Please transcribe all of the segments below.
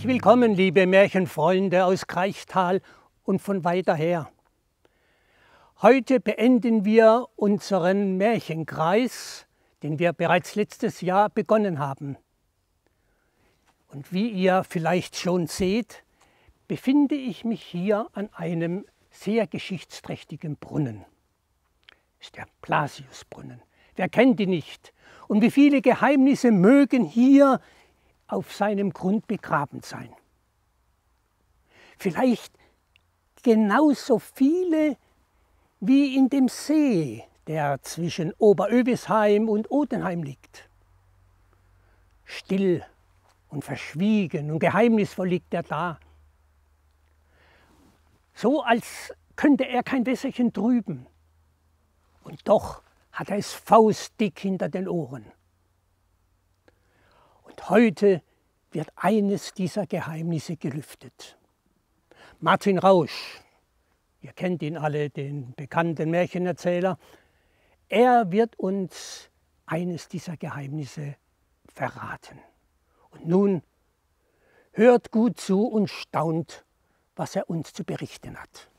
Herzlich willkommen, liebe Märchenfreunde aus Kreichtal und von weiter her. Heute beenden wir unseren Märchenkreis, den wir bereits letztes Jahr begonnen haben. Und wie ihr vielleicht schon seht, befinde ich mich hier an einem sehr geschichtsträchtigen Brunnen. Das ist der Blasiusbrunnen. Wer kennt ihn nicht? Und wie viele Geheimnisse mögen hier auf seinem Grund begraben sein? Vielleicht genauso viele wie in dem See, der zwischen Oberövisheim und Odenheim liegt. Still und verschwiegen und geheimnisvoll liegt er da. So als könnte er kein Wässerchen trüben. Und doch hat er es faustdick hinter den Ohren. Heute wird eines dieser Geheimnisse gelüftet. Martin Rausch, ihr kennt ihn alle, den bekannten Märchenerzähler, er wird uns eines dieser Geheimnisse verraten. Und nun hört gut zu und staunt, was er uns zu berichten hat.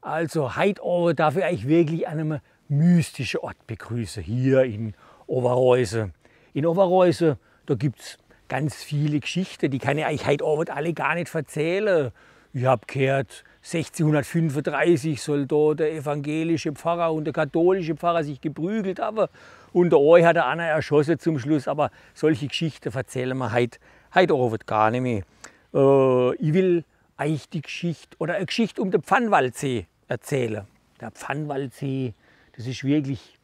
Also heute darf ich euch wirklich an einem mystischen Ort begrüßen, hier in Oberreuse. In Oberreuse, da gibt es ganz viele Geschichten, die kann ich euch heute Abend alle gar nicht erzählen. Ich habe gehört, 1635 soll da der evangelische Pfarrer und der katholische Pfarrer sich geprügelt haben. Und der euch hat einer erschossen zum Schluss. Aber solche Geschichten erzählen wir heute, heute Abend gar nicht mehr. Äh, ich will euch die Geschichte oder eine Geschichte um den Pfannwaldsee erzählen. Der Pfannwaldsee, das ist wirklich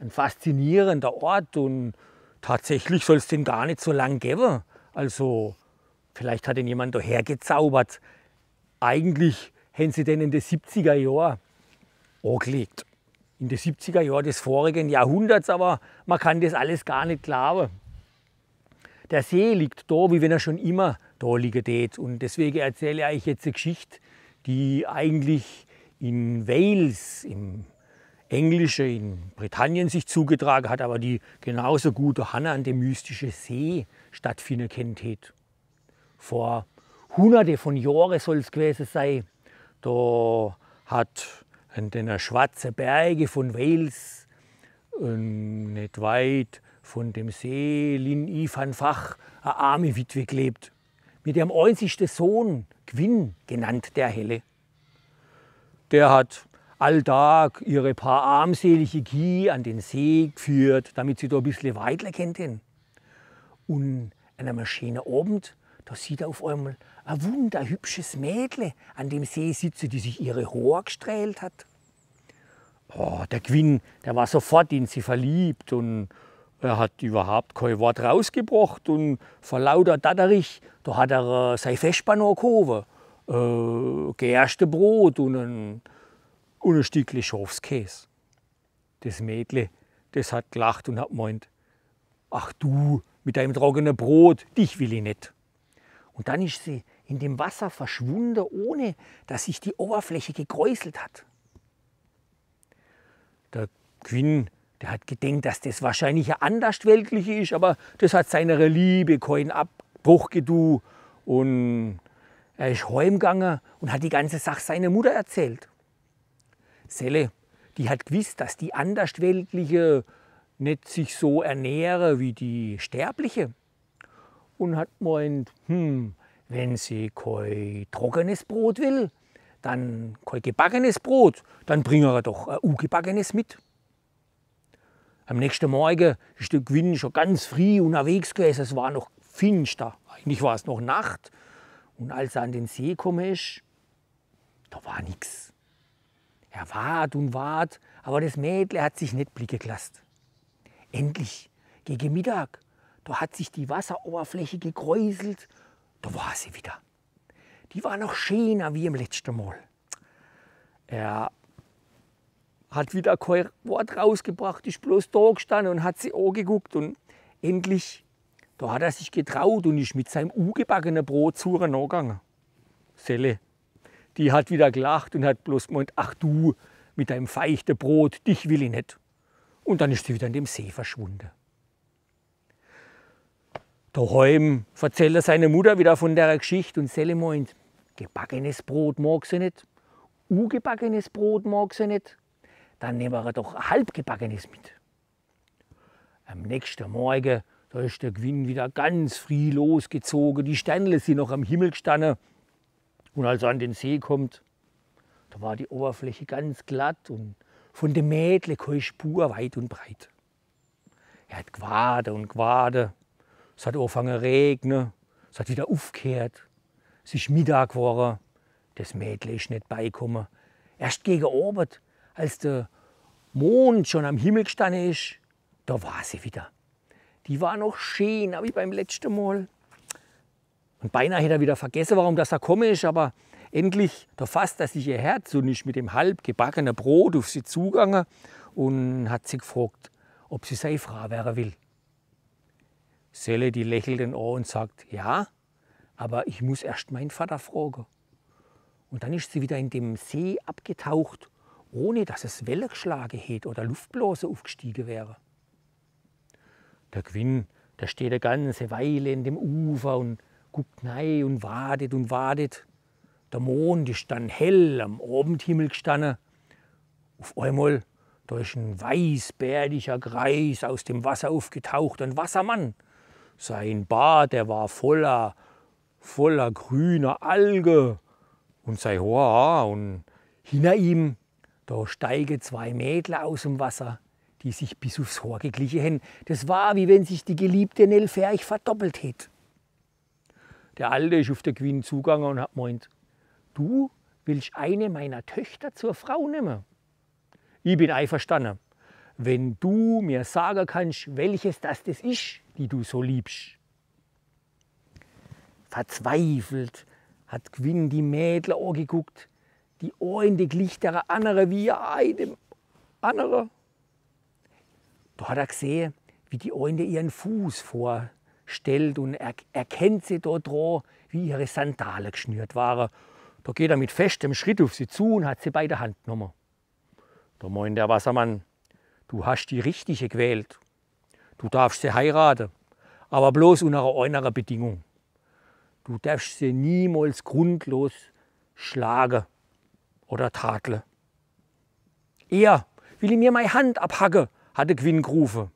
ein faszinierender Ort und tatsächlich soll es den gar nicht so lang geben. Also vielleicht hat ihn jemand daher gezaubert. Eigentlich haben sie den in den 70er Jahren angelegt. In den 70er Jahren des vorigen Jahrhunderts, aber man kann das alles gar nicht glauben. Der See liegt da, wie wenn er schon immer da liegen tät. Und deswegen erzähle ich euch jetzt eine Geschichte, die eigentlich in Wales, im Englische, in Britannien sich zugetragen hat, aber die genauso gut Hanna an dem mystischen See stattfinden kennt. Vor hunderte von Jahren soll es gewesen sein. Da hat an den schwarzen Berge von Wales, nicht weit von dem See Lin Ifan Fach, eine arme Witwe gelebt. Mit ihrem einzigsten Sohn, Gwyn genannt der Helle. Der hat alltag ihre paar armselige Kie an den See geführt, damit sie da ein bisschen weiter könnten. Und an einem schönen Abend, da sieht er auf einmal ein wunderhübsches Mädle an dem See sitzen, die sich ihre Haare gestrählt hat. Oh, der Gwyn, der war sofort in sie verliebt und er hat überhaupt kein Wort rausgebracht und vor lauter Datterich, da hat er äh, sein Festspann gehoben, äh, gerste Brot und ein und ein Stückchen Schafskäse. Das Mädle, das hat gelacht und hat gemeint, ach du, mit deinem trockenen Brot, dich will ich nicht. Und dann ist sie in dem Wasser verschwunden, ohne dass sich die Oberfläche gekräuselt hat. Der Quinn, der hat gedenkt, dass das wahrscheinlich eine andersweltliche ist, aber das hat seiner Liebe keinen Abbruch gedu. Und er ist heimgegangen und hat die ganze Sache seiner Mutter erzählt. Selle, die hat gewusst, dass die Andersweltliche nicht sich so ernähre wie die Sterbliche. Und hat meint, hm, wenn sie kein trockenes Brot will, dann kein gebackenes Brot, dann bringen wir doch ein ungebackenes mit. Am nächsten Morgen ist der Gewinn schon ganz früh unterwegs gewesen. Es war noch finster. Eigentlich war es noch Nacht. Und als er an den See gekommen ist, da war nichts. Er wart und wart, aber das Mädle hat sich nicht blicken gelassen. Endlich, gegen Mittag, da hat sich die Wasseroberfläche gekräuselt, da war sie wieder. Die war noch schöner wie im letzten Mal. Er hat wieder kein Wort rausgebracht, ist bloß da gestanden und hat sie angeguckt und endlich, da hat er sich getraut und ist mit seinem ungebackenen Brot zu ihr. Selle, die hat wieder gelacht und hat bloß gemeint, ach du, mit deinem feichten Brot, dich will ich nicht. Und dann ist sie wieder in dem See verschwunden. Daheim erzählt er seine Mutter wieder von der Geschichte und Selle meint, gebackenes Brot mag sie nicht, ungebackenes Brot mag sie nicht, dann nehmen wir doch halbgebackenes mit. Am nächsten Morgen da ist der Gewinn wieder ganz früh losgezogen, die Sterne sind noch am Himmel gestanden. Und als er an den See kommt, da war die Oberfläche ganz glatt und von dem Mädle keine Spur weit und breit. Er hat gewartet und gewartet. Es hat angefangen zu regnen. Es hat wieder aufgehört. Es ist Mittag geworden. Das Mädle ist nicht beigekommen. Erst gegen Abend, als der Mond schon am Himmel gestanden ist, da war sie wieder. Die war noch schöner wie beim letzten Mal. Und beinahe hätte er wieder vergessen, warum das er gekommen ist, aber endlich, da fasst er sich ihr Herz und ist mit dem halb gebackenen Brot auf sie zugegangen und hat sie gefragt, ob sie seine Frau wäre will. Selle, die lächelt Ohr und sagt, ja, aber ich muss erst meinen Vater fragen. Und dann ist sie wieder in dem See abgetaucht, ohne dass es Welle geschlagen hätte oder Luftblase aufgestiegen wäre. Der Quinn, der steht eine ganze Weile in dem Ufer und guckt rein und wartet und wartet. Der Mond ist dann hell am Abendhimmel gestanden. Auf einmal, da ist ein weißbärtiger Greis aus dem Wasser aufgetaucht, ein Wassermann. Sein Bart, der war voller, voller grüner Alge und sein Haar. Und hinter ihm, da steigen zwei Mädchen aus dem Wasser die sich bis aufs Haar geglichen hätten. Das war, wie wenn sich die geliebte Nell verdoppelt hätte. Der Alte ist auf der Queen zugegangen und hat gemeint, du willst eine meiner Töchter zur Frau nehmen? Ich bin einverstanden, wenn du mir sagen kannst, welches das das ist, die du so liebst. Verzweifelt hat Gwyn die Mädel angeguckt, die Ohren die Lichter andere wie einem andere. Da hat er gesehen, wie die eine ihren Fuß vorstellt und er erkennt sie dort dran, wie ihre Sandalen geschnürt waren. Da geht er mit festem Schritt auf sie zu und hat sie bei der Hand genommen. Da meint der Wassermann, du hast die richtige gewählt. Du darfst sie heiraten, aber bloß unter einer Bedingung. Du darfst sie niemals grundlos schlagen oder tadeln. Er will mir meine Hand abhacken, hatte Quinn gerufen.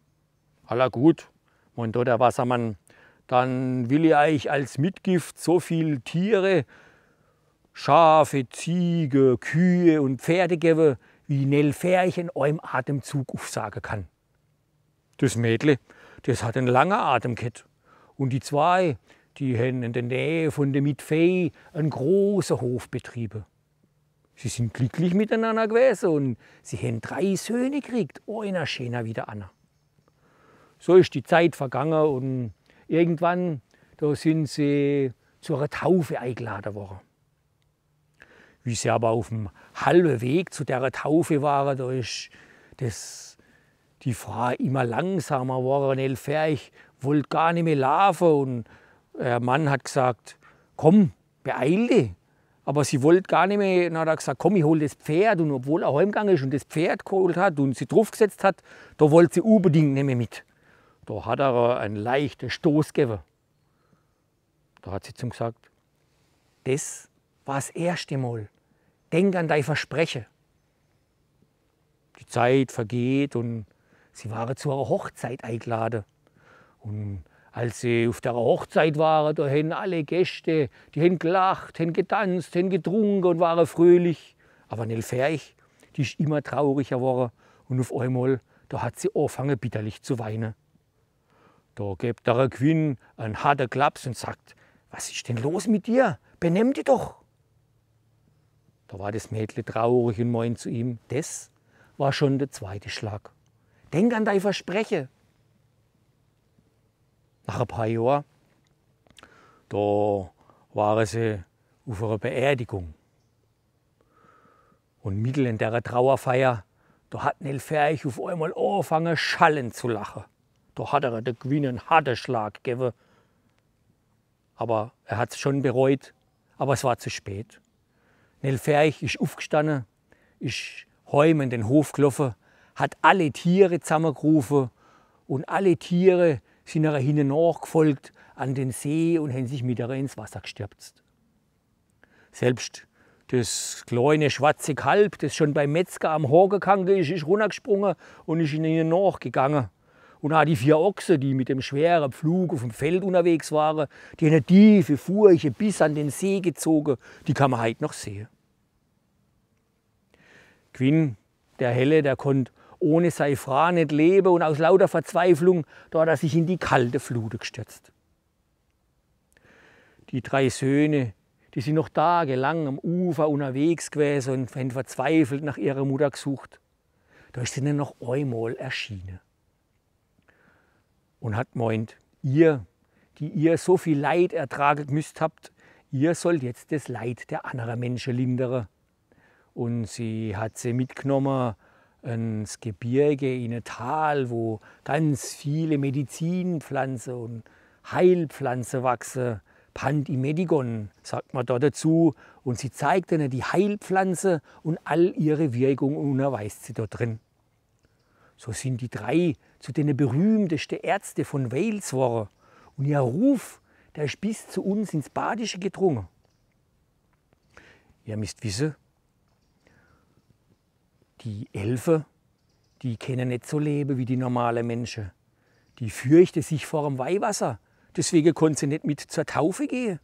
Aller gut, meinte der Wassermann, dann will ich euch als Mitgift so viel Tiere, Schafe, Ziege, Kühe und Pferde geben, wie Nell Färchen eurem Atemzug aufsagen kann. Das Mädle, das hat einen langen Atem gehabt. Und die zwei, die haben in der Nähe von der Mitfee einen großen Hof betrieben. Sie sind glücklich miteinander gewesen und sie haben drei Söhne gekriegt, einer schöner wie der andere. So ist die Zeit vergangen und irgendwann da sind sie zu einer Taufe eingeladen worden. Wie sie aber auf dem halben Weg zu der Taufe waren, da ist das, die Frau immer langsamer geworden. Elferich wollte gar nicht mehr laufen und der Mann hat gesagt, komm, beeil dich, aber sie wollte gar nicht mehr. Dann hat er gesagt, komm, ich hole das Pferd. Und obwohl er heimgegangen ist und das Pferd geholt hat und sie draufgesetzt hat, da wollte sie unbedingt nicht mehr mit. Da hat er einen leichten Stoß gegeben. Da hat sie zum gesagt, das war das erste Mal. Denk an dein Versprechen. Die Zeit vergeht und sie waren zu einer Hochzeit eingeladen. Und als sie auf der Hochzeit waren, da haben alle Gäste, die haben gelacht, haben getanzt, haben getrunken und waren fröhlich. Aber Nell Ferch, die ist immer trauriger geworden und auf einmal, da hat sie angefangen bitterlich zu weinen. Da gibt der Quinn einen harten Klaps und sagt, was ist denn los mit dir? Benimm dich doch. Da war das Mädchen traurig und meint zu ihm, das war schon der zweite Schlag. Denk an dein Versprechen. Nach ein paar Jahren, da waren sie auf einer Beerdigung. Und mitten in der Trauerfeier, da hat Nell Ferch auf einmal angefangen, schallen zu lachen. Da hat er den Gewinn einen harten Schlag gegeben. Aber er hat es schon bereut, aber es war zu spät. Nell Ferch ist aufgestanden, ist heim in den Hof gelaufen, hat alle Tiere zusammengerufen und alle Tiere sind er hinten nachgefolgt, an den See und haben sich mit ins Wasser gestürzt. Selbst das kleine schwarze Kalb, das schon beim Metzger am Haken gehangen ist, ist runtergesprungen und ist ihnen nachgegangen. Und auch die vier Ochsen, die mit dem schweren Pflug auf dem Feld unterwegs waren, die eine tiefe Furche bis an den See gezogen, die kann man heute noch sehen. Quinn, der Helle, der konnte ohne seine Frau nicht leben und aus lauter Verzweiflung da hat er sich in die kalte Flut gestürzt. Die drei Söhne, die sind noch tagelang am Ufer unterwegs gewesen und haben verzweifelt nach ihrer Mutter gesucht. Da ist ihnen noch einmal erschienen und hat meint, ihr, die ihr so viel Leid ertragen müsst habt, ihr sollt jetzt das Leid der anderen Menschen lindern. Und sie hat sie mitgenommen ins Gebirge, in ein Tal, wo ganz viele Medizinpflanzen und Heilpflanzen wachsen. Pandimedigon, sagt man da dazu. Und sie zeigt ihnen die Heilpflanze und all ihre Wirkung und erweist sie dort drin. So sind die drei zu den berühmtesten Ärzten von Wales geworden. Und ihr Ruf, der ist bis zu uns ins Badische gedrungen. Ihr müsst wissen, die Elfen, die können nicht so leben wie die normalen Menschen. Die fürchten sich vor dem Weihwasser. Deswegen konnten sie nicht mit zur Taufe gehen.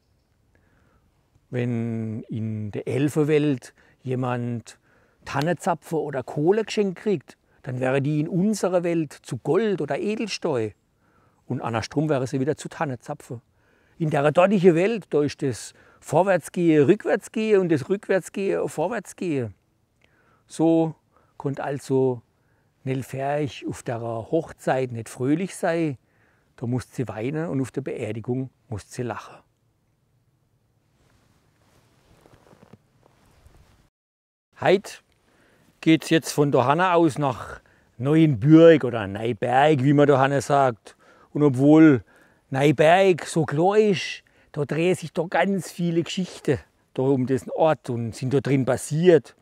Wenn in der Elfenwelt jemand Tannenzapfer oder Kohle geschenkt kriegt, dann wäre die in unserer Welt zu Gold oder Edelsteu. Und andersrum wäre sie wieder zu Tannenzapfen. In der dortigen Welt, da ist das Vorwärtsgehen, Rückwärtsgehen und das Rückwärtsgehen, Vorwärtsgehen. So konnte also Nelferch auf der Hochzeit nicht fröhlich sein, da musste sie weinen und auf der Beerdigung musste sie lachen. Heute geht es jetzt von Hanna aus nach Neuenbürg oder Neuberg, wie man Hanna sagt. Und obwohl Neuberg so klar ist, da drehen sich doch ganz viele Geschichten da um diesen Ort und sind da drin passiert.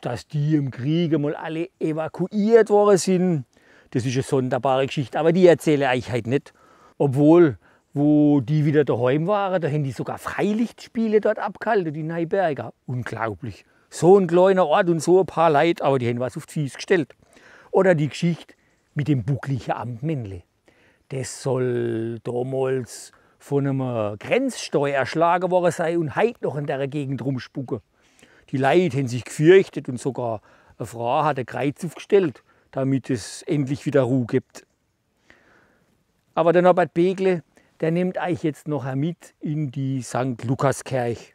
Dass die im Krieg mal alle evakuiert worden sind, das ist eine sonderbare Geschichte, aber die erzähle ich heute nicht. Obwohl, wo die wieder daheim waren, da haben die sogar Freilichtspiele dort abgehalten, die Neuberger. Unglaublich so ein kleiner Ort und so ein paar Leute, aber die haben was auf die Füße gestellt. Oder die Geschichte mit dem buckligen Amtmännle. Das soll damals von einem Grenzsteuer erschlagen worden sein und heute noch in der Gegend rumspucken. Die Leute haben sich gefürchtet und sogar eine Frau hat ein Kreuz aufgestellt, damit es endlich wieder Ruhe gibt. Aber der Norbert Begle, der nimmt euch jetzt noch mit in die St. Lukaskirche.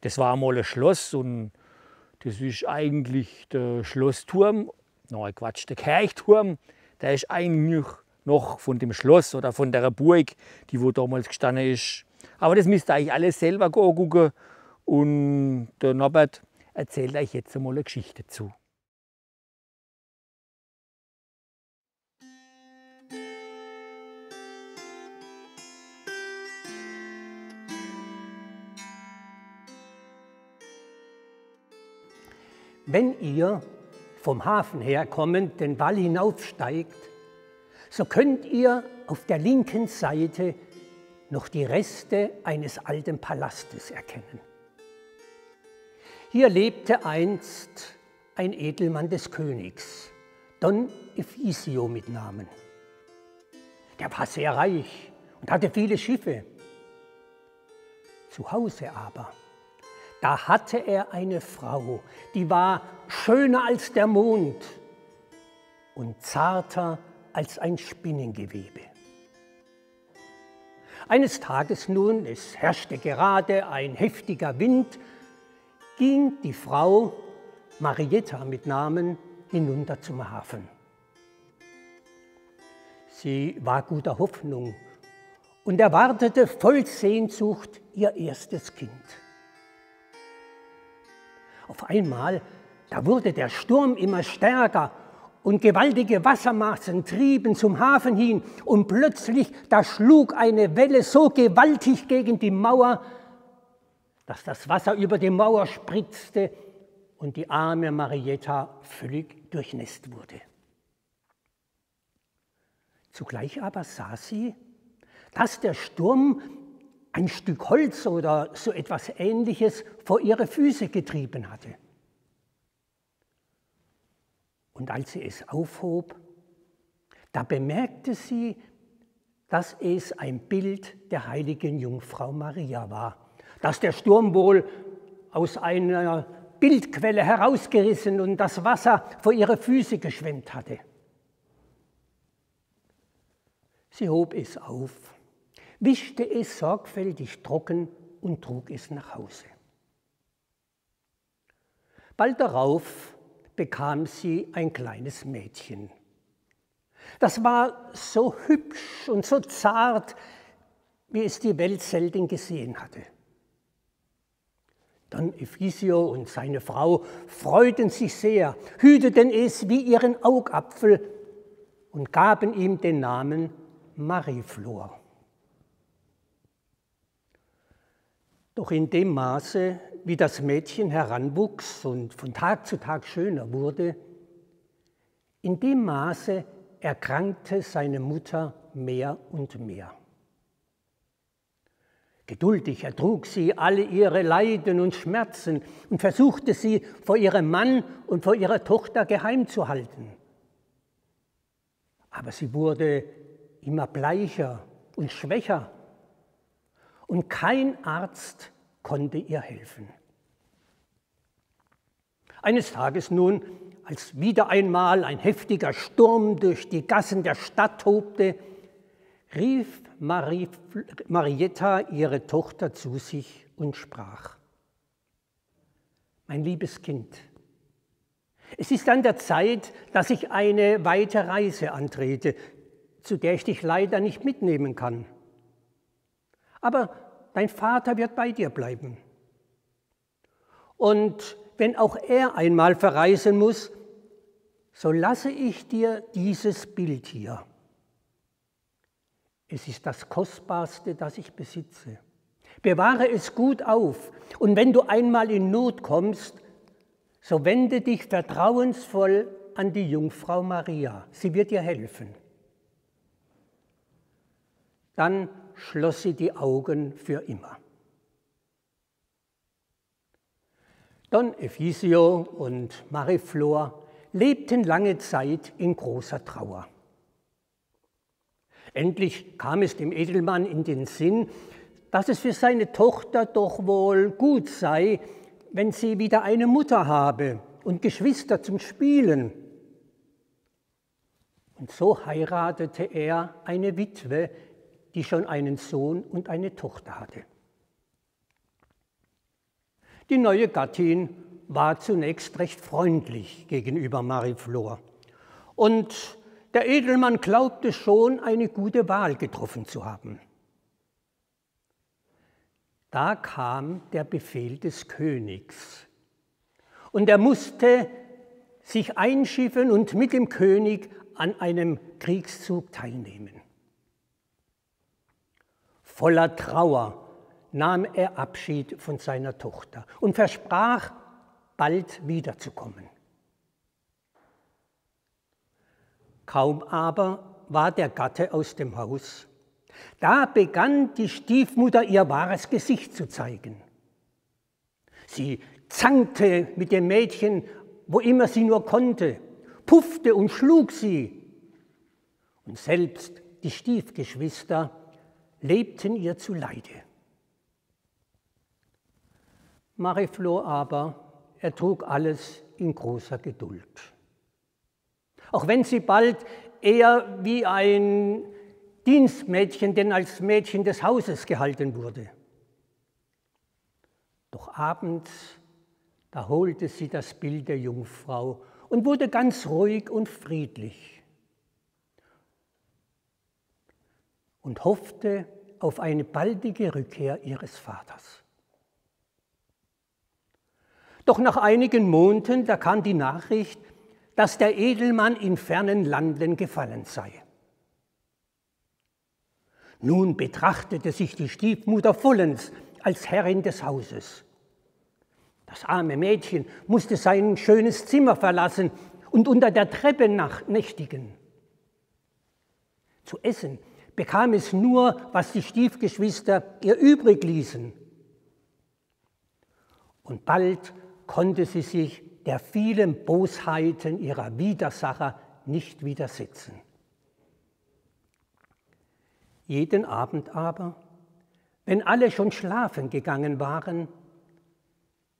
Das war mal ein Schloss und das ist eigentlich der Schlossturm, nein Quatsch, der Kirchturm. Der ist eigentlich noch von dem Schloss oder von der Burg, die wo damals gestanden ist. Aber das müsst ihr euch alles selber gucken. Und der Norbert erzählt euch jetzt einmal eine Geschichte zu. Wenn ihr vom Hafen her kommend den Wall hinaufsteigt, so könnt ihr auf der linken Seite noch die Reste eines alten Palastes erkennen. Hier lebte einst ein Edelmann des Königs, Don Ephisio mit Namen. Der war sehr reich und hatte viele Schiffe. Zu Hause aber da hatte er eine Frau, die war schöner als der Mond und zarter als ein Spinnengewebe. Eines Tages nun, es herrschte gerade ein heftiger Wind, ging die Frau Marietta mit Namen hinunter zum Hafen. Sie war guter Hoffnung und erwartete voll Sehnsucht ihr erstes Kind. Auf einmal, da wurde der Sturm immer stärker und gewaltige Wassermassen trieben zum Hafen hin und plötzlich, da schlug eine Welle so gewaltig gegen die Mauer, dass das Wasser über die Mauer spritzte und die arme Marietta völlig durchnässt wurde. Zugleich aber sah sie, dass der Sturm ein Stück Holz oder so etwas Ähnliches vor ihre Füße getrieben hatte. Und als sie es aufhob, da bemerkte sie, dass es ein Bild der heiligen Jungfrau Maria war, dass der Sturm wohl aus einer Bildquelle herausgerissen und das Wasser vor ihre Füße geschwemmt hatte. Sie hob es auf, wischte es sorgfältig trocken und trug es nach Hause. Bald darauf bekam sie ein kleines Mädchen. Das war so hübsch und so zart, wie es die Welt selten gesehen hatte. Dann Ephysio und seine Frau freuten sich sehr, hüteten es wie ihren Augapfel und gaben ihm den Namen Marieflor. Doch in dem Maße, wie das Mädchen heranwuchs und von Tag zu Tag schöner wurde, in dem Maße erkrankte seine Mutter mehr und mehr. Geduldig ertrug sie alle ihre Leiden und Schmerzen und versuchte sie vor ihrem Mann und vor ihrer Tochter geheim zu halten. Aber sie wurde immer bleicher und schwächer und kein Arzt konnte ihr helfen. Eines Tages nun, als wieder einmal ein heftiger Sturm durch die Gassen der Stadt tobte, rief Marie, Marietta ihre Tochter zu sich und sprach, Mein liebes Kind, es ist an der Zeit, dass ich eine weite Reise antrete, zu der ich dich leider nicht mitnehmen kann. Aber dein Vater wird bei dir bleiben. Und wenn auch er einmal verreisen muss, so lasse ich dir dieses Bild hier. Es ist das Kostbarste, das ich besitze. Bewahre es gut auf, und wenn du einmal in Not kommst, so wende dich vertrauensvoll an die Jungfrau Maria. Sie wird dir helfen. Dann schloss sie die Augen für immer. Don Ephysio und Mariflor lebten lange Zeit in großer Trauer. Endlich kam es dem Edelmann in den Sinn, dass es für seine Tochter doch wohl gut sei, wenn sie wieder eine Mutter habe und Geschwister zum Spielen. Und so heiratete er eine Witwe, die schon einen Sohn und eine Tochter hatte. Die neue Gattin war zunächst recht freundlich gegenüber Marie Flor und der Edelmann glaubte schon, eine gute Wahl getroffen zu haben. Da kam der Befehl des Königs und er musste sich einschiffen und mit dem König an einem Kriegszug teilnehmen. Voller Trauer nahm er Abschied von seiner Tochter und versprach, bald wiederzukommen. Kaum aber war der Gatte aus dem Haus, da begann die Stiefmutter ihr wahres Gesicht zu zeigen. Sie zankte mit dem Mädchen, wo immer sie nur konnte, puffte und schlug sie. Und selbst die Stiefgeschwister lebten ihr zu Leide. Mariflor aber ertrug alles in großer Geduld auch wenn sie bald eher wie ein Dienstmädchen denn als Mädchen des Hauses gehalten wurde. Doch abends, da holte sie das Bild der Jungfrau und wurde ganz ruhig und friedlich und hoffte auf eine baldige Rückkehr ihres Vaters. Doch nach einigen Monaten, da kam die Nachricht, dass der Edelmann in fernen Landen gefallen sei. Nun betrachtete sich die Stiefmutter vollends als Herrin des Hauses. Das arme Mädchen musste sein schönes Zimmer verlassen und unter der Treppe nächtigen. Zu essen bekam es nur, was die Stiefgeschwister ihr übrig ließen. Und bald konnte sie sich der vielen Bosheiten ihrer Widersacher nicht widersetzen. Jeden Abend aber, wenn alle schon schlafen gegangen waren,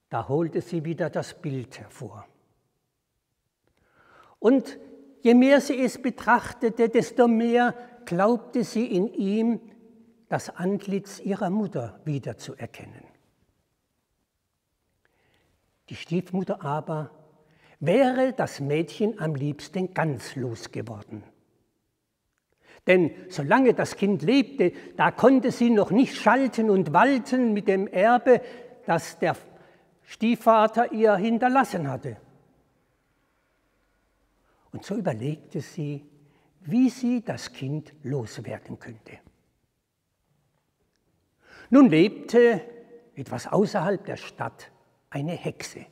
da holte sie wieder das Bild hervor. Und je mehr sie es betrachtete, desto mehr glaubte sie in ihm das Antlitz ihrer Mutter wiederzuerkennen. Die Stiefmutter aber wäre das Mädchen am liebsten ganz losgeworden. Denn solange das Kind lebte, da konnte sie noch nicht schalten und walten mit dem Erbe, das der Stiefvater ihr hinterlassen hatte. Und so überlegte sie, wie sie das Kind loswerden könnte. Nun lebte etwas außerhalb der Stadt eine Hexe,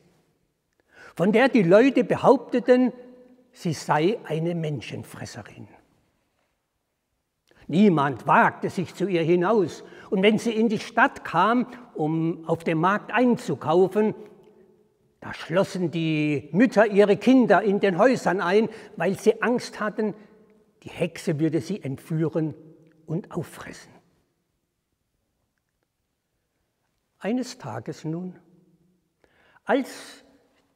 von der die Leute behaupteten, sie sei eine Menschenfresserin. Niemand wagte sich zu ihr hinaus, und wenn sie in die Stadt kam, um auf dem Markt einzukaufen, da schlossen die Mütter ihre Kinder in den Häusern ein, weil sie Angst hatten, die Hexe würde sie entführen und auffressen. Eines Tages nun, als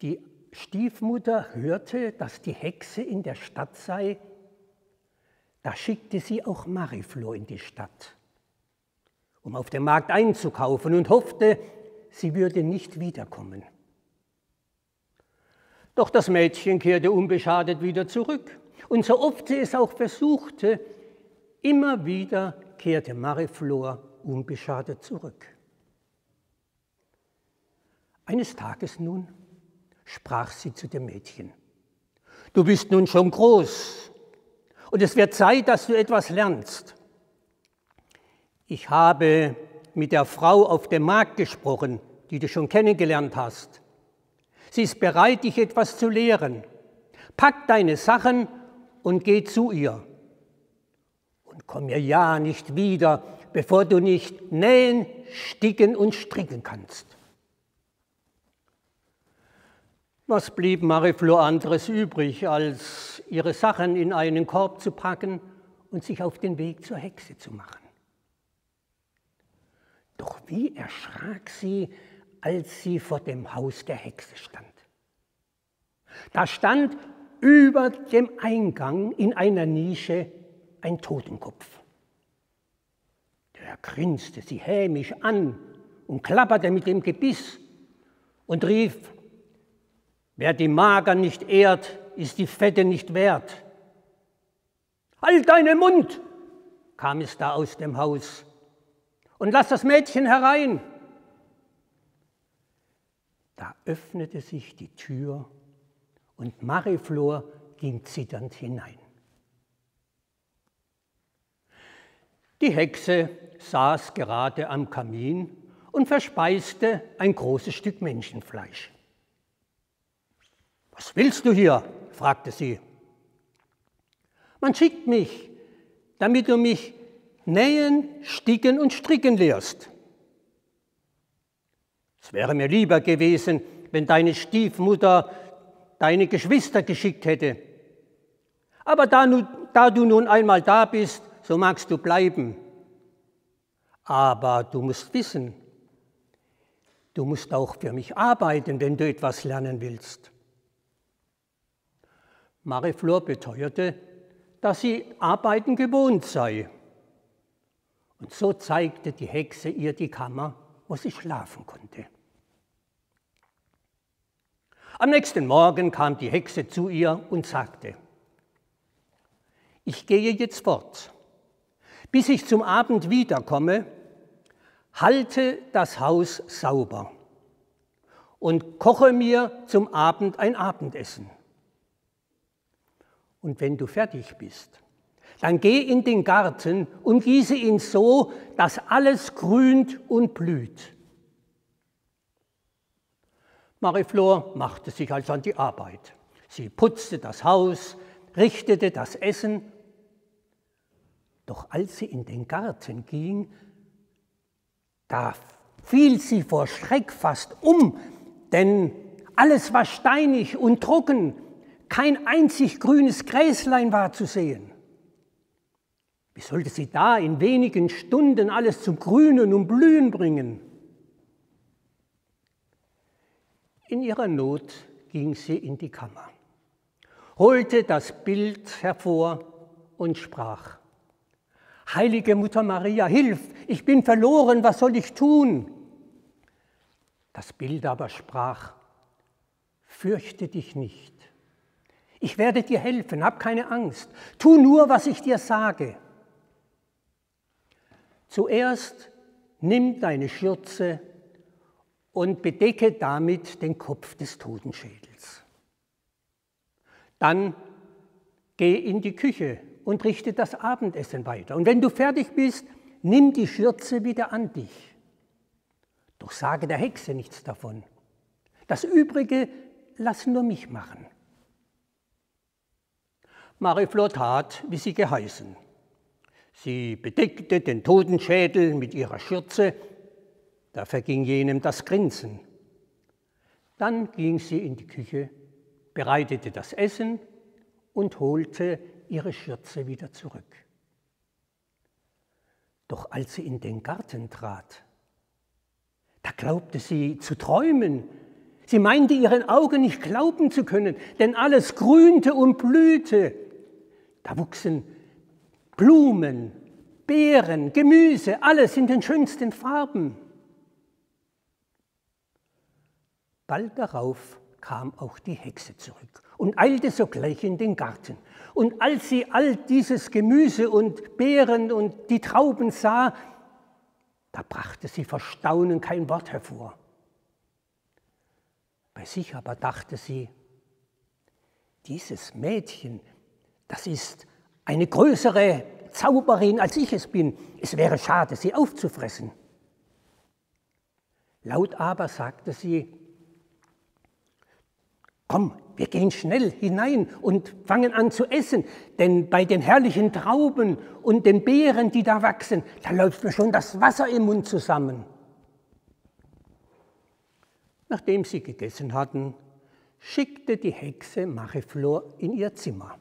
die Stiefmutter hörte, dass die Hexe in der Stadt sei, da schickte sie auch Mariflor in die Stadt, um auf dem Markt einzukaufen und hoffte, sie würde nicht wiederkommen. Doch das Mädchen kehrte unbeschadet wieder zurück. Und so oft sie es auch versuchte, immer wieder kehrte Mariflor unbeschadet zurück. Eines Tages nun sprach sie zu dem Mädchen, du bist nun schon groß und es wird Zeit, dass du etwas lernst. Ich habe mit der Frau auf dem Markt gesprochen, die du schon kennengelernt hast. Sie ist bereit, dich etwas zu lehren. Pack deine Sachen und geh zu ihr. Und komm mir ja nicht wieder, bevor du nicht nähen, sticken und stricken kannst. Was blieb Mariflor anderes übrig, als ihre Sachen in einen Korb zu packen und sich auf den Weg zur Hexe zu machen? Doch wie erschrak sie, als sie vor dem Haus der Hexe stand. Da stand über dem Eingang in einer Nische ein Totenkopf. Der grinste sie hämisch an und klapperte mit dem Gebiss und rief, wer die Mager nicht ehrt, ist die Fette nicht wert. Halt deinen Mund, kam es da aus dem Haus, und lass das Mädchen herein. Da öffnete sich die Tür und Mariflor ging zitternd hinein. Die Hexe saß gerade am Kamin und verspeiste ein großes Stück Menschenfleisch. Was willst du hier? fragte sie. Man schickt mich, damit du mich nähen, sticken und stricken lehrst. Es wäre mir lieber gewesen, wenn deine Stiefmutter deine Geschwister geschickt hätte. Aber da, da du nun einmal da bist, so magst du bleiben. Aber du musst wissen, du musst auch für mich arbeiten, wenn du etwas lernen willst. Marie-Flor beteuerte, dass sie arbeiten gewohnt sei. Und so zeigte die Hexe ihr die Kammer, wo sie schlafen konnte. Am nächsten Morgen kam die Hexe zu ihr und sagte, ich gehe jetzt fort. Bis ich zum Abend wiederkomme, halte das Haus sauber und koche mir zum Abend ein Abendessen. Und wenn du fertig bist, dann geh in den Garten und gieße ihn so, dass alles grünt und blüht. Marie-Flor machte sich also an die Arbeit. Sie putzte das Haus, richtete das Essen. Doch als sie in den Garten ging, da fiel sie vor Schreck fast um, denn alles war steinig und trocken, kein einzig grünes Gräslein war zu sehen. Wie sollte sie da in wenigen Stunden alles zum Grünen und Blühen bringen? In ihrer Not ging sie in die Kammer, holte das Bild hervor und sprach, Heilige Mutter Maria, hilf, ich bin verloren, was soll ich tun? Das Bild aber sprach, fürchte dich nicht. Ich werde dir helfen, hab keine Angst. Tu nur, was ich dir sage. Zuerst nimm deine Schürze und bedecke damit den Kopf des Totenschädels. Dann geh in die Küche und richte das Abendessen weiter. Und wenn du fertig bist, nimm die Schürze wieder an dich. Doch sage der Hexe nichts davon. Das Übrige lass nur mich machen. Mariflor tat, wie sie geheißen. Sie bedeckte den Totenschädel mit ihrer Schürze, da verging jenem das Grinsen. Dann ging sie in die Küche, bereitete das Essen und holte ihre Schürze wieder zurück. Doch als sie in den Garten trat, da glaubte sie zu träumen. Sie meinte ihren Augen nicht glauben zu können, denn alles grünte und blühte. Da wuchsen Blumen, Beeren, Gemüse, alles in den schönsten Farben. Bald darauf kam auch die Hexe zurück und eilte sogleich in den Garten. Und als sie all dieses Gemüse und Beeren und die Trauben sah, da brachte sie vor Staunen kein Wort hervor. Bei sich aber dachte sie, dieses Mädchen, das ist eine größere Zauberin, als ich es bin. Es wäre schade, sie aufzufressen. Laut aber sagte sie, komm, wir gehen schnell hinein und fangen an zu essen, denn bei den herrlichen Trauben und den Beeren, die da wachsen, da läuft mir schon das Wasser im Mund zusammen. Nachdem sie gegessen hatten, schickte die Hexe Mariflor in ihr Zimmer.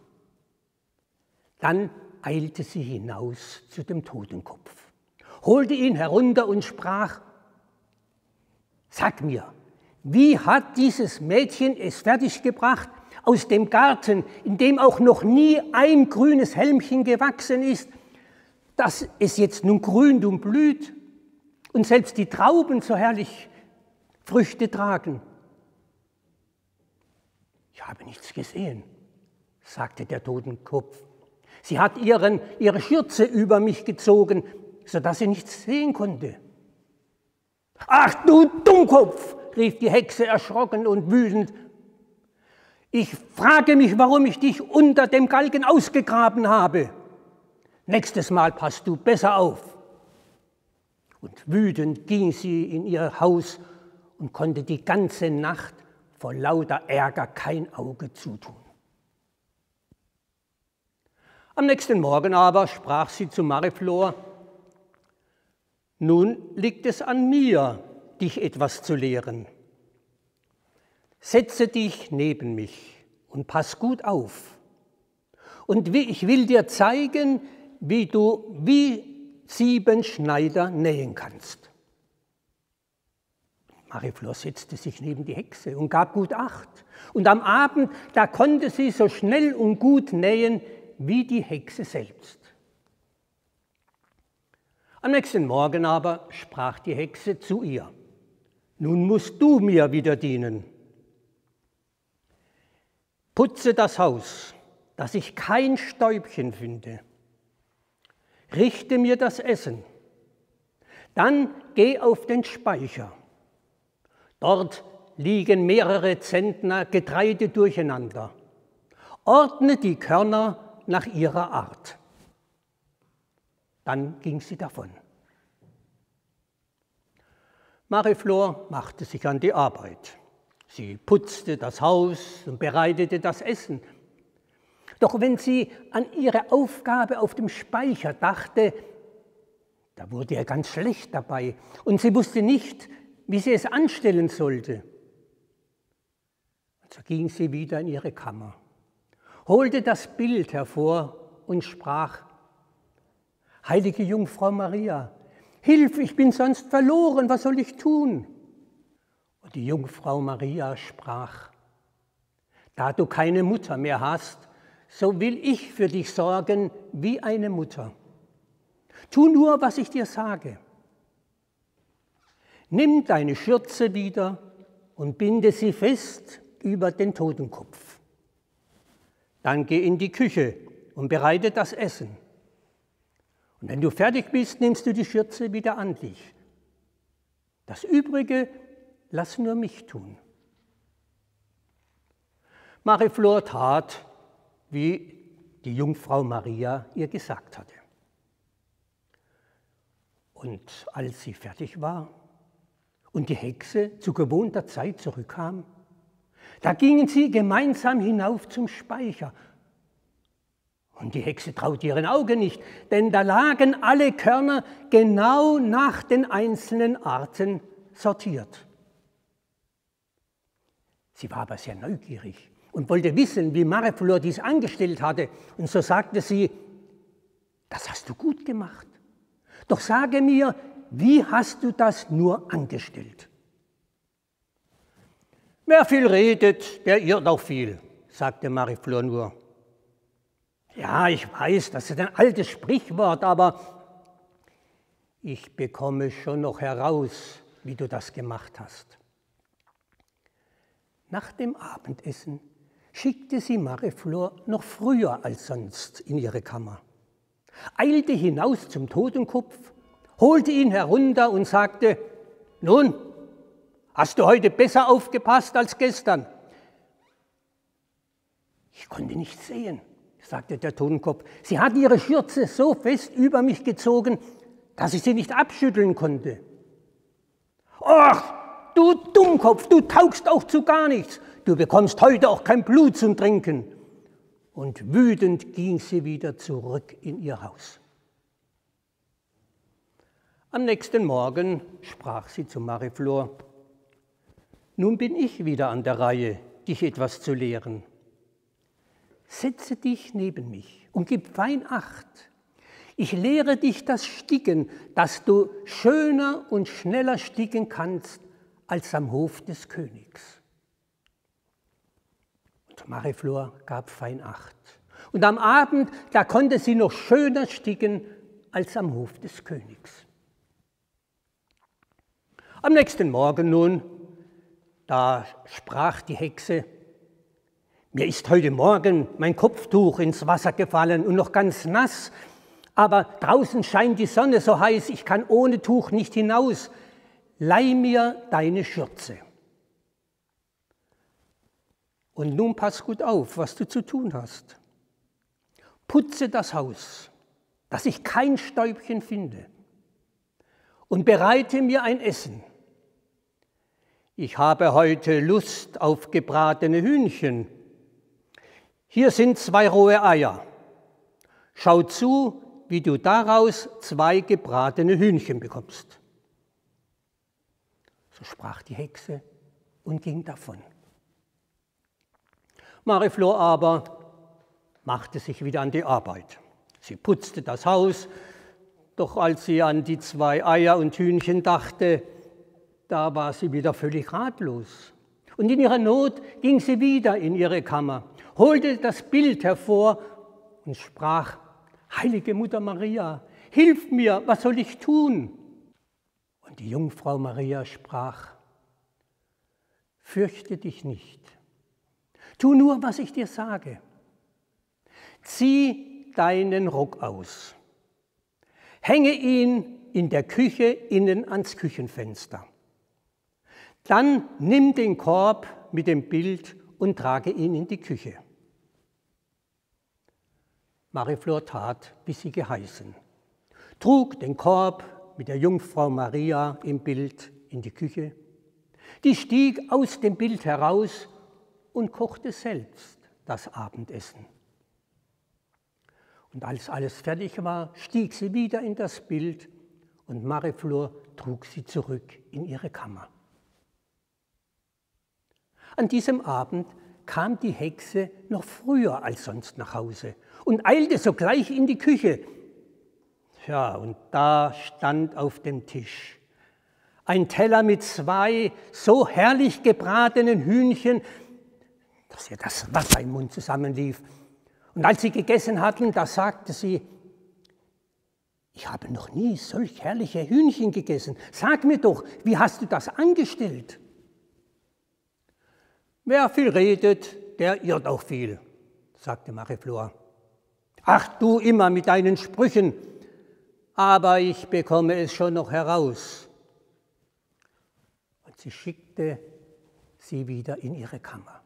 Dann eilte sie hinaus zu dem Totenkopf, holte ihn herunter und sprach, Sag mir, wie hat dieses Mädchen es fertiggebracht, aus dem Garten, in dem auch noch nie ein grünes Helmchen gewachsen ist, dass es jetzt nun grünt und blüht und selbst die Trauben so herrlich Früchte tragen? Ich habe nichts gesehen, sagte der Totenkopf. Sie hat ihren, ihre Schürze über mich gezogen, sodass sie nichts sehen konnte. Ach du Dummkopf, rief die Hexe erschrocken und wütend. Ich frage mich, warum ich dich unter dem Galgen ausgegraben habe. Nächstes Mal passt du besser auf. Und wütend ging sie in ihr Haus und konnte die ganze Nacht vor lauter Ärger kein Auge zutun. Am nächsten Morgen aber sprach sie zu Mariflor, nun liegt es an mir, dich etwas zu lehren. Setze dich neben mich und pass gut auf. Und ich will dir zeigen, wie du wie sieben Schneider nähen kannst. Mariflor setzte sich neben die Hexe und gab gut Acht. Und am Abend, da konnte sie so schnell und gut nähen, wie die Hexe selbst. Am nächsten Morgen aber sprach die Hexe zu ihr, nun musst du mir wieder dienen. Putze das Haus, dass ich kein Stäubchen finde. Richte mir das Essen. Dann geh auf den Speicher. Dort liegen mehrere Zentner Getreide durcheinander. Ordne die Körner nach ihrer Art. Dann ging sie davon. Mariflor machte sich an die Arbeit. Sie putzte das Haus und bereitete das Essen. Doch wenn sie an ihre Aufgabe auf dem Speicher dachte, da wurde er ganz schlecht dabei und sie wusste nicht, wie sie es anstellen sollte. So ging sie wieder in ihre Kammer, holte das Bild hervor und sprach, Heilige Jungfrau Maria, hilf, ich bin sonst verloren, was soll ich tun? Und die Jungfrau Maria sprach, da du keine Mutter mehr hast, so will ich für dich sorgen wie eine Mutter. Tu nur, was ich dir sage. Nimm deine Schürze wieder und binde sie fest über den Totenkopf. Dann geh in die Küche und bereite das Essen. Und wenn du fertig bist, nimmst du die Schürze wieder an dich. Das Übrige lass nur mich tun. Marie-Flor tat, wie die Jungfrau Maria ihr gesagt hatte. Und als sie fertig war und die Hexe zu gewohnter Zeit zurückkam, da gingen sie gemeinsam hinauf zum Speicher. Und die Hexe traute ihren Augen nicht, denn da lagen alle Körner genau nach den einzelnen Arten sortiert. Sie war aber sehr neugierig und wollte wissen, wie Mareflor dies angestellt hatte. Und so sagte sie, das hast du gut gemacht. Doch sage mir, wie hast du das nur angestellt? Wer viel redet, der irrt auch viel, sagte Marie-Fleur nur. Ja, ich weiß, das ist ein altes Sprichwort, aber ich bekomme schon noch heraus, wie du das gemacht hast. Nach dem Abendessen schickte sie Marie-Fleur noch früher als sonst in ihre Kammer eilte hinaus zum Totenkopf, holte ihn herunter und sagte, nun, hast du heute besser aufgepasst als gestern? Ich konnte nichts sehen, sagte der Totenkopf. Sie hat ihre Schürze so fest über mich gezogen, dass ich sie nicht abschütteln konnte. Ach, du Dummkopf, du taugst auch zu gar nichts. Du bekommst heute auch kein Blut zum Trinken und wütend ging sie wieder zurück in ihr Haus. Am nächsten Morgen sprach sie zu Mariflor, nun bin ich wieder an der Reihe, dich etwas zu lehren. Setze dich neben mich und gib fein Acht. Ich lehre dich das Sticken, dass du schöner und schneller sticken kannst als am Hof des Königs. Mariflor gab fein Acht. Und am Abend, da konnte sie noch schöner sticken als am Hof des Königs. Am nächsten Morgen nun, da sprach die Hexe, mir ist heute Morgen mein Kopftuch ins Wasser gefallen und noch ganz nass, aber draußen scheint die Sonne so heiß, ich kann ohne Tuch nicht hinaus. Leih mir deine Schürze. Und nun pass gut auf, was du zu tun hast. Putze das Haus, dass ich kein Stäubchen finde. Und bereite mir ein Essen. Ich habe heute Lust auf gebratene Hühnchen. Hier sind zwei rohe Eier. Schau zu, wie du daraus zwei gebratene Hühnchen bekommst. So sprach die Hexe und ging davon. Mariflor aber machte sich wieder an die Arbeit. Sie putzte das Haus, doch als sie an die zwei Eier und Hühnchen dachte, da war sie wieder völlig ratlos. Und in ihrer Not ging sie wieder in ihre Kammer, holte das Bild hervor und sprach, Heilige Mutter Maria, hilf mir, was soll ich tun? Und die Jungfrau Maria sprach, Fürchte dich nicht, Tu nur, was ich dir sage. Zieh deinen Rock aus. Hänge ihn in der Küche innen ans Küchenfenster. Dann nimm den Korb mit dem Bild und trage ihn in die Küche. Mariflor tat, wie sie geheißen, trug den Korb mit der Jungfrau Maria im Bild in die Küche. Die stieg aus dem Bild heraus und kochte selbst das Abendessen. Und als alles fertig war, stieg sie wieder in das Bild und Mariflor trug sie zurück in ihre Kammer. An diesem Abend kam die Hexe noch früher als sonst nach Hause und eilte sogleich in die Küche. Ja, und da stand auf dem Tisch ein Teller mit zwei so herrlich gebratenen Hühnchen, dass ihr das Wasser im Mund zusammenlief. Und als sie gegessen hatten, da sagte sie, ich habe noch nie solch herrliche Hühnchen gegessen. Sag mir doch, wie hast du das angestellt? Wer viel redet, der irrt auch viel, sagte Mariflor. Ach du immer mit deinen Sprüchen, aber ich bekomme es schon noch heraus. Und sie schickte sie wieder in ihre Kammer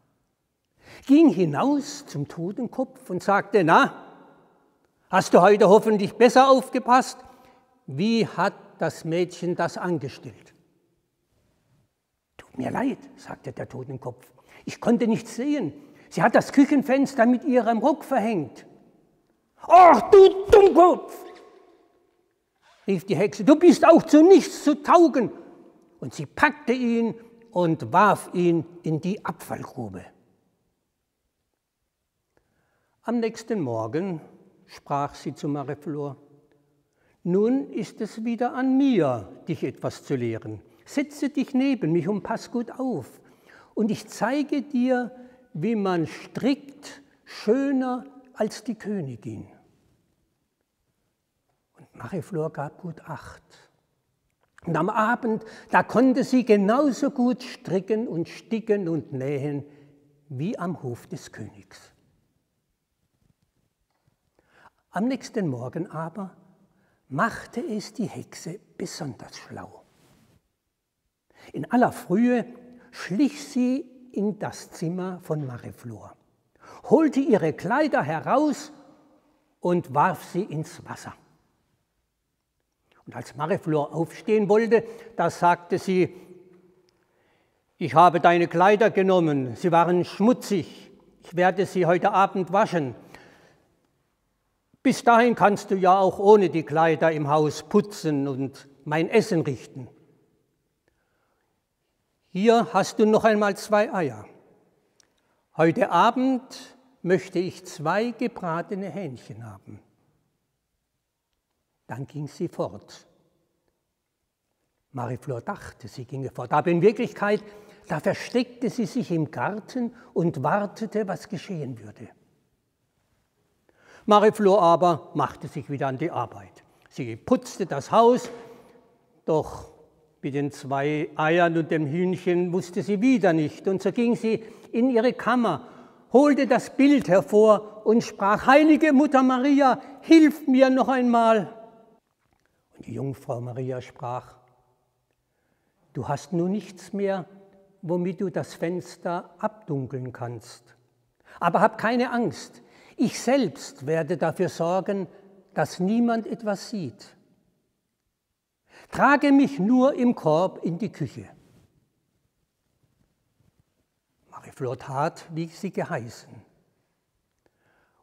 ging hinaus zum Totenkopf und sagte, na, hast du heute hoffentlich besser aufgepasst? Wie hat das Mädchen das angestellt? Tut mir leid, sagte der Totenkopf. Ich konnte nichts sehen. Sie hat das Küchenfenster mit ihrem Rock verhängt. Ach, du Dummkopf! rief die Hexe, du bist auch zu nichts zu taugen. Und sie packte ihn und warf ihn in die Abfallgrube. Am nächsten Morgen sprach sie zu Mareflor, nun ist es wieder an mir, dich etwas zu lehren. Setze dich neben mich und pass gut auf. Und ich zeige dir, wie man strickt, schöner als die Königin. Und Mariflor gab gut Acht. Und am Abend, da konnte sie genauso gut stricken und sticken und nähen wie am Hof des Königs. Am nächsten Morgen aber machte es die Hexe besonders schlau. In aller Frühe schlich sie in das Zimmer von Mariflor, holte ihre Kleider heraus und warf sie ins Wasser. Und als Mariflor aufstehen wollte, da sagte sie, ich habe deine Kleider genommen, sie waren schmutzig, ich werde sie heute Abend waschen bis dahin kannst du ja auch ohne die Kleider im Haus putzen und mein Essen richten. Hier hast du noch einmal zwei Eier. Heute Abend möchte ich zwei gebratene Hähnchen haben. Dann ging sie fort. Mariflor dachte, sie ginge fort, aber in Wirklichkeit, da versteckte sie sich im Garten und wartete, was geschehen würde. Mariflor aber machte sich wieder an die Arbeit. Sie putzte das Haus, doch mit den zwei Eiern und dem Hühnchen wusste sie wieder nicht. Und so ging sie in ihre Kammer, holte das Bild hervor und sprach, Heilige Mutter Maria, hilf mir noch einmal. Und die Jungfrau Maria sprach, du hast nun nichts mehr, womit du das Fenster abdunkeln kannst. Aber hab keine Angst, ich selbst werde dafür sorgen, dass niemand etwas sieht. Trage mich nur im Korb in die Küche. Mariflor tat, wie sie geheißen.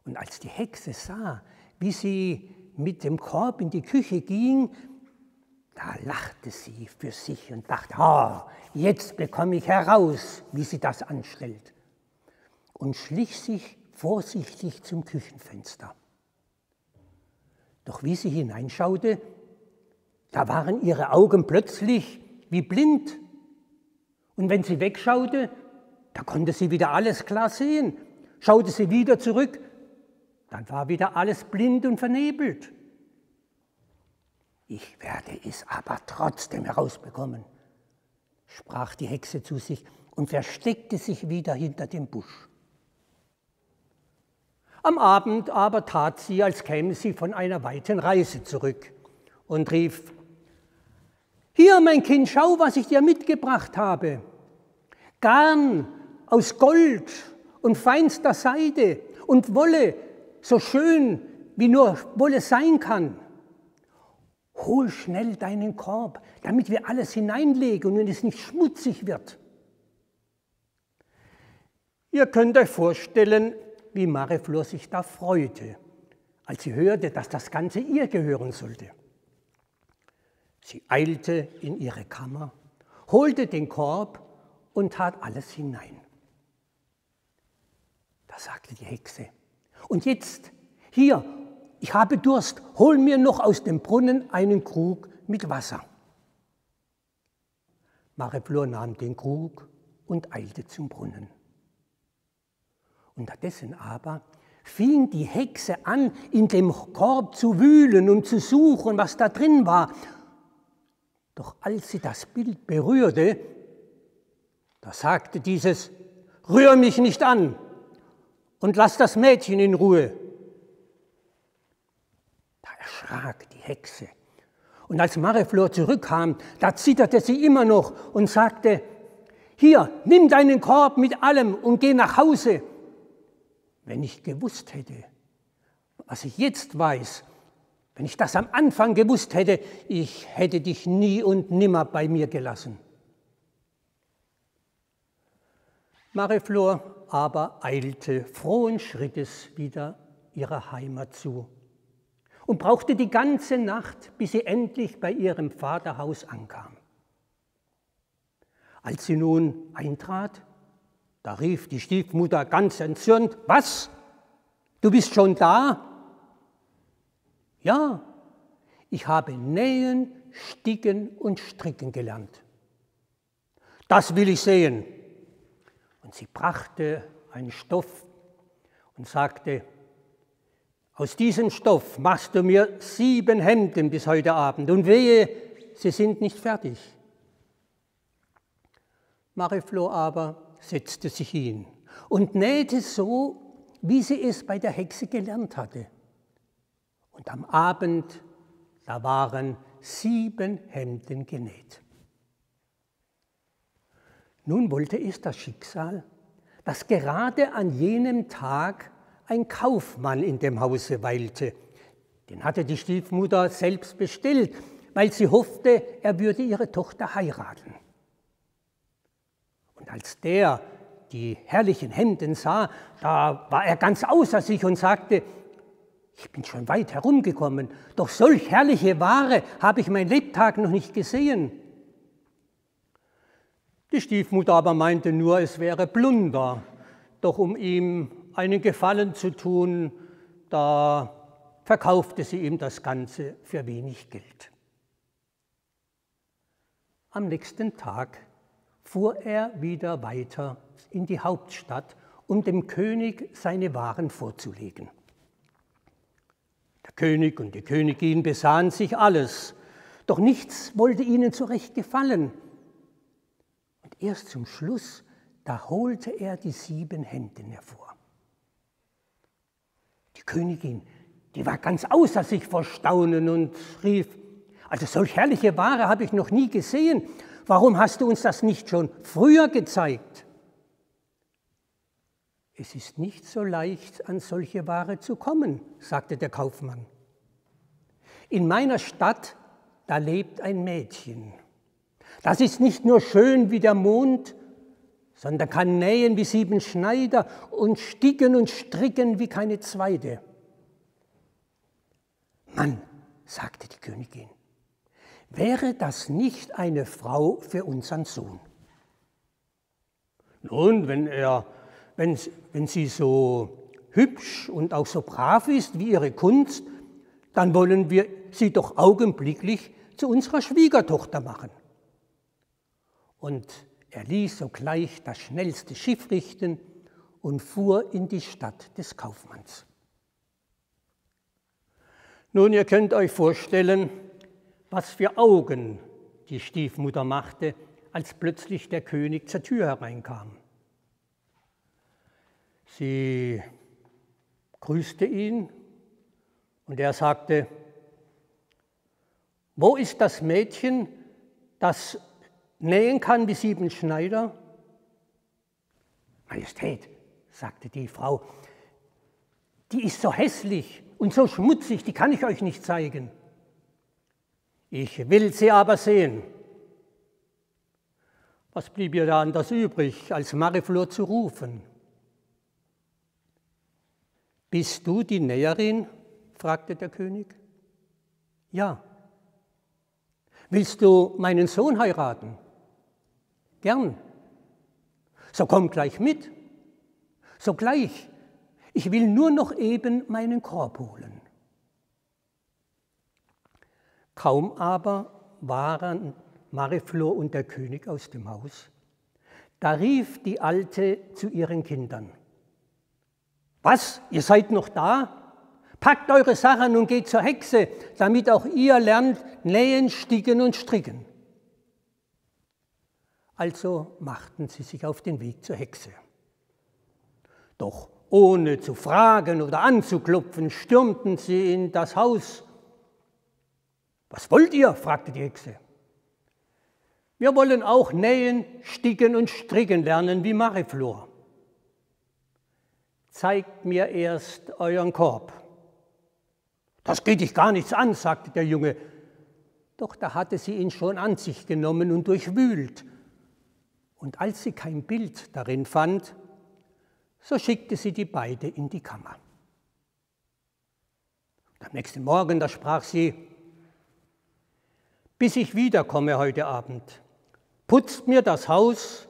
Und als die Hexe sah, wie sie mit dem Korb in die Küche ging, da lachte sie für sich und dachte, oh, jetzt bekomme ich heraus, wie sie das anstellt. Und schlich sich vorsichtig zum Küchenfenster. Doch wie sie hineinschaute, da waren ihre Augen plötzlich wie blind. Und wenn sie wegschaute, da konnte sie wieder alles klar sehen. Schaute sie wieder zurück, dann war wieder alles blind und vernebelt. Ich werde es aber trotzdem herausbekommen, sprach die Hexe zu sich und versteckte sich wieder hinter dem Busch. Am Abend aber tat sie, als käme sie von einer weiten Reise zurück und rief, Hier, mein Kind, schau, was ich dir mitgebracht habe. Garn aus Gold und feinster Seide und Wolle, so schön wie nur Wolle sein kann. Hol schnell deinen Korb, damit wir alles hineinlegen und es nicht schmutzig wird. Ihr könnt euch vorstellen, wie Mareflor sich da freute, als sie hörte, dass das Ganze ihr gehören sollte. Sie eilte in ihre Kammer, holte den Korb und tat alles hinein. Da sagte die Hexe, und jetzt, hier, ich habe Durst, hol mir noch aus dem Brunnen einen Krug mit Wasser. Mareflor nahm den Krug und eilte zum Brunnen. Unterdessen aber fing die Hexe an, in dem Korb zu wühlen und zu suchen, was da drin war. Doch als sie das Bild berührte, da sagte dieses, rühr mich nicht an und lass das Mädchen in Ruhe. Da erschrak die Hexe. Und als Mareflor zurückkam, da zitterte sie immer noch und sagte, hier, nimm deinen Korb mit allem und geh nach Hause. Wenn ich gewusst hätte, was ich jetzt weiß, wenn ich das am Anfang gewusst hätte, ich hätte dich nie und nimmer bei mir gelassen. Mareflor aber eilte frohen Schrittes wieder ihrer Heimat zu und brauchte die ganze Nacht, bis sie endlich bei ihrem Vaterhaus ankam. Als sie nun eintrat, da rief die Stiefmutter ganz entzürnt, was? Du bist schon da? Ja, ich habe nähen, sticken und stricken gelernt. Das will ich sehen. Und sie brachte einen Stoff und sagte, aus diesem Stoff machst du mir sieben Hemden bis heute Abend und wehe, sie sind nicht fertig. Mariflo aber setzte sich hin und nähte so, wie sie es bei der Hexe gelernt hatte. Und am Abend, da waren sieben Hemden genäht. Nun wollte es das Schicksal, dass gerade an jenem Tag ein Kaufmann in dem Hause weilte. Den hatte die Stiefmutter selbst bestellt, weil sie hoffte, er würde ihre Tochter heiraten. Und als der die herrlichen Hemden sah, da war er ganz außer sich und sagte, ich bin schon weit herumgekommen, doch solch herrliche Ware habe ich mein Lebtag noch nicht gesehen. Die Stiefmutter aber meinte nur, es wäre Plunder. Doch um ihm einen Gefallen zu tun, da verkaufte sie ihm das Ganze für wenig Geld. Am nächsten Tag fuhr er wieder weiter in die Hauptstadt, um dem König seine Waren vorzulegen. König und die Königin besahen sich alles, doch nichts wollte ihnen zurecht gefallen. Erst zum Schluss, da holte er die sieben Hemden hervor. Die Königin, die war ganz außer sich vor Staunen und rief, also solch herrliche Ware habe ich noch nie gesehen. Warum hast du uns das nicht schon früher gezeigt? Es ist nicht so leicht, an solche Ware zu kommen, sagte der Kaufmann. In meiner Stadt, da lebt ein Mädchen. Das ist nicht nur schön wie der Mond, sondern kann nähen wie sieben Schneider und sticken und stricken wie keine zweite. Mann, sagte die Königin, wäre das nicht eine Frau für unseren Sohn? Nun, wenn, er, wenn, wenn sie so hübsch und auch so brav ist wie ihre Kunst, dann wollen wir sie doch augenblicklich zu unserer Schwiegertochter machen und er ließ sogleich das schnellste Schiff richten und fuhr in die Stadt des Kaufmanns. Nun, ihr könnt euch vorstellen, was für Augen die Stiefmutter machte, als plötzlich der König zur Tür hereinkam. Sie grüßte ihn und er sagte, wo ist das Mädchen, das nähen kann wie sieben Schneider? Majestät, sagte die Frau, die ist so hässlich und so schmutzig, die kann ich euch nicht zeigen. Ich will sie aber sehen. Was blieb ihr da anders übrig, als Mariflor zu rufen? Bist du die Näherin? fragte der König. Ja. Willst du meinen Sohn heiraten? Gern. So komm gleich mit. Sogleich. Ich will nur noch eben meinen Korb holen. Kaum aber waren Mariflor und der König aus dem Haus, da rief die Alte zu ihren Kindern. Was, ihr seid noch da? Packt eure Sachen und geht zur Hexe, damit auch ihr lernt nähen, sticken und stricken. Also machten sie sich auf den Weg zur Hexe. Doch ohne zu fragen oder anzuklopfen, stürmten sie in das Haus. Was wollt ihr? fragte die Hexe. Wir wollen auch nähen, sticken und stricken lernen wie Mariflor. Zeigt mir erst euren Korb. Das geht dich gar nichts an, sagte der Junge. Doch da hatte sie ihn schon an sich genommen und durchwühlt. Und als sie kein Bild darin fand, so schickte sie die beide in die Kammer. Am nächsten Morgen, da sprach sie, bis ich wiederkomme heute Abend, putzt mir das Haus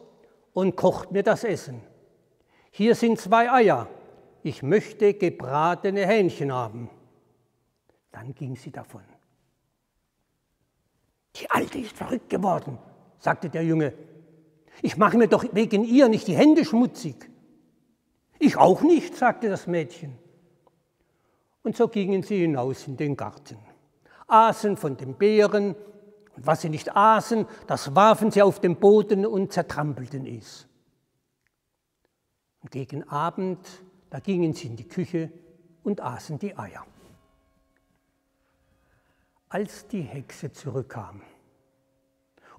und kocht mir das Essen. Hier sind zwei Eier, ich möchte gebratene Hähnchen haben. Dann ging sie davon. Die Alte ist verrückt geworden, sagte der Junge. Ich mache mir doch wegen ihr nicht die Hände schmutzig. Ich auch nicht, sagte das Mädchen. Und so gingen sie hinaus in den Garten, aßen von den Beeren, und was sie nicht aßen, das warfen sie auf den Boden und zertrampelten es. Und gegen Abend, da gingen sie in die Küche und aßen die Eier. Als die Hexe zurückkam,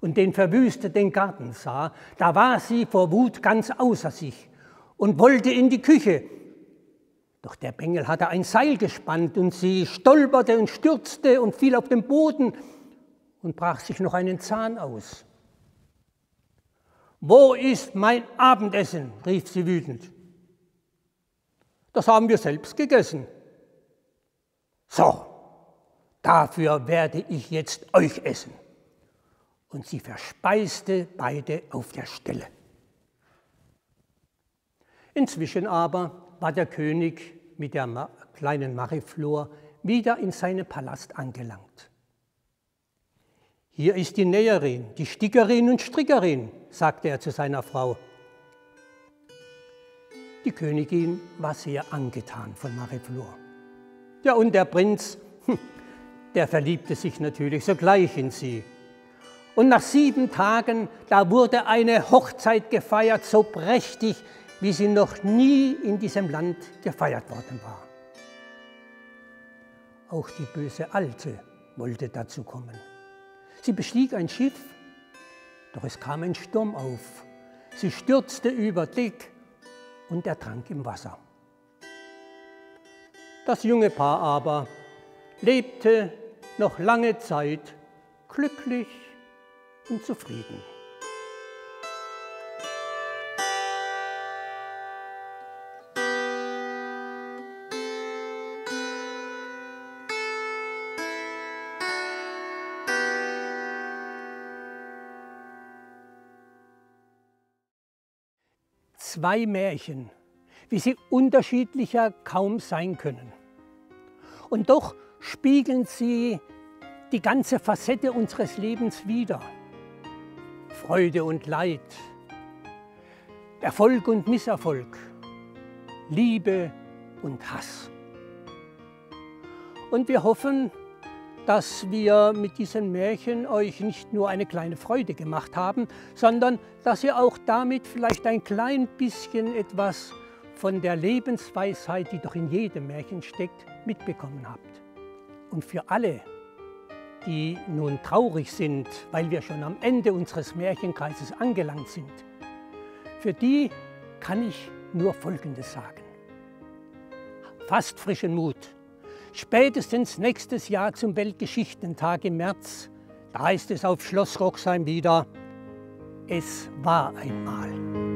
und den verwüsteten Garten sah, da war sie vor Wut ganz außer sich und wollte in die Küche. Doch der Bengel hatte ein Seil gespannt und sie stolperte und stürzte und fiel auf den Boden und brach sich noch einen Zahn aus. Wo ist mein Abendessen? rief sie wütend. Das haben wir selbst gegessen. So, dafür werde ich jetzt euch essen und sie verspeiste beide auf der Stelle. Inzwischen aber war der König mit der kleinen Mariflor wieder in seinen Palast angelangt. Hier ist die Näherin, die Stickerin und Strickerin, sagte er zu seiner Frau. Die Königin war sehr angetan von Mariflor. Ja, und der Prinz, hm, der verliebte sich natürlich sogleich in sie und nach sieben Tagen, da wurde eine Hochzeit gefeiert, so prächtig, wie sie noch nie in diesem Land gefeiert worden war. Auch die böse Alte wollte dazu kommen. Sie bestieg ein Schiff, doch es kam ein Sturm auf. Sie stürzte über Deck und ertrank im Wasser. Das junge Paar aber lebte noch lange Zeit glücklich und zufrieden. Zwei Märchen, wie sie unterschiedlicher kaum sein können. Und doch spiegeln sie die ganze Facette unseres Lebens wider. Freude und Leid, Erfolg und Misserfolg, Liebe und Hass. Und wir hoffen, dass wir mit diesen Märchen euch nicht nur eine kleine Freude gemacht haben, sondern dass ihr auch damit vielleicht ein klein bisschen etwas von der Lebensweisheit, die doch in jedem Märchen steckt, mitbekommen habt. Und für alle, die nun traurig sind, weil wir schon am Ende unseres Märchenkreises angelangt sind, für die kann ich nur Folgendes sagen. Fasst frischen Mut. Spätestens nächstes Jahr zum Weltgeschichtentag im März, da ist es auf Schloss Roxheim wieder, es war einmal.